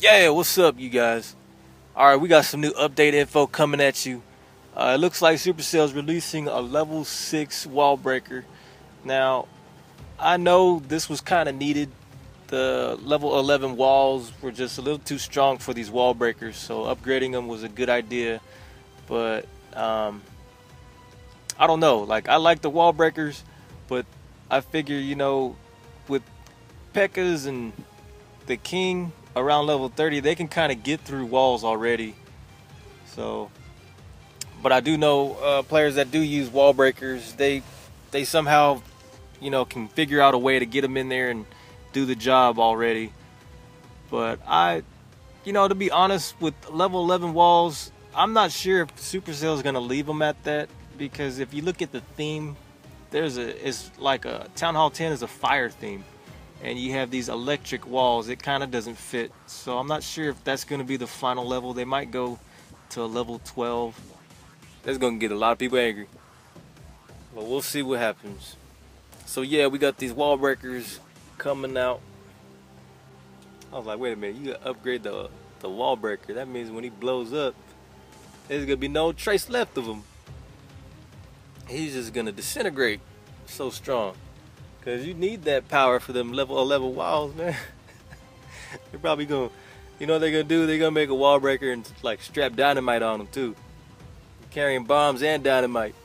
Yeah, what's up, you guys? All right, we got some new update info coming at you. Uh, it looks like Supercell's releasing a level 6 wall breaker. Now, I know this was kind of needed. The level 11 walls were just a little too strong for these wall breakers, so upgrading them was a good idea. But, um, I don't know. Like, I like the wall breakers, but I figure, you know, with P.E.K.K.A.s and the King around level 30, they can kind of get through walls already. So, but I do know uh, players that do use wall breakers. They they somehow, you know, can figure out a way to get them in there and do the job already. But I, you know, to be honest, with level 11 walls, I'm not sure if Supercell is gonna leave them at that because if you look at the theme, there's a it's like a Town Hall 10 is a fire theme, and you have these electric walls. It kind of doesn't fit, so I'm not sure if that's gonna be the final level. They might go to a level 12 that's gonna get a lot of people angry. But we'll see what happens. So yeah, we got these wall breakers coming out. I was like, wait a minute, you upgrade the the wall breaker. That means when he blows up, there's gonna be no trace left of him. He's just gonna disintegrate so strong. Cause you need that power for them level 11 walls, man. they're probably gonna, you know what they're gonna do? They're gonna make a wall breaker and like strap dynamite on them too carrying bombs and dynamite.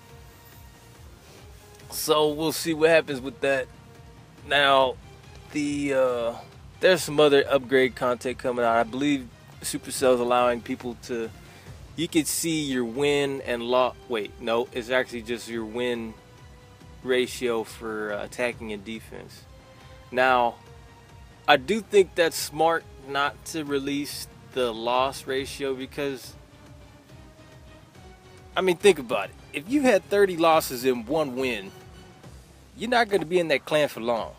So we'll see what happens with that. Now, the uh, there's some other upgrade content coming out. I believe Supercell's allowing people to. You can see your win and loss. Wait, no, it's actually just your win ratio for uh, attacking and defense. Now, I do think that's smart not to release the loss ratio because I mean, think about it. If you had 30 losses and one win, you're not going to be in that clan for long.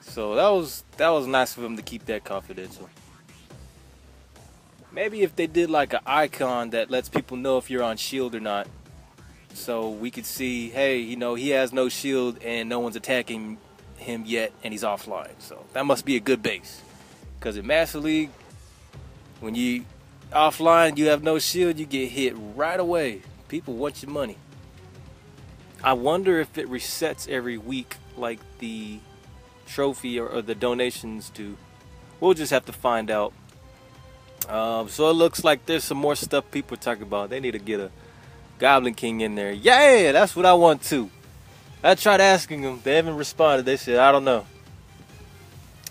So that was that was nice of them to keep that confidential. Maybe if they did like an icon that lets people know if you're on shield or not. So we could see, hey, you know, he has no shield and no one's attacking him yet and he's offline. So that must be a good base. Because in Master League, when you offline, you have no shield, you get hit right away. People want your money. I wonder if it resets every week like the trophy or, or the donations do. We'll just have to find out. Um, so it looks like there's some more stuff people are talking about. They need to get a Goblin King in there. Yeah, that's what I want too. I tried asking them. They haven't responded. They said, I don't know.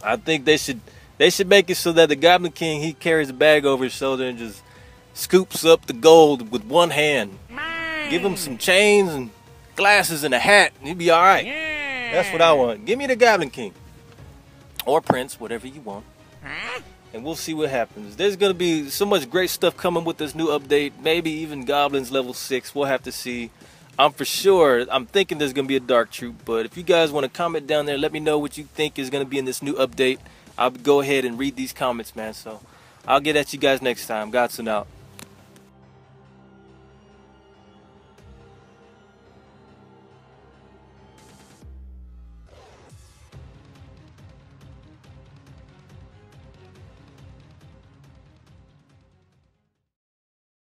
I think they should they should make it so that the Goblin King he carries a bag over his shoulder and just scoops up the gold with one hand. Give him some chains and glasses and a hat, and he'd be all right. Yeah. That's what I want. Give me the Goblin King or Prince, whatever you want. And we'll see what happens. There's gonna be so much great stuff coming with this new update. Maybe even Goblins level six. We'll have to see. I'm for sure. I'm thinking there's gonna be a Dark Troop. But if you guys want to comment down there, let me know what you think is gonna be in this new update. I'll go ahead and read these comments, man. So I'll get at you guys next time. Godson out.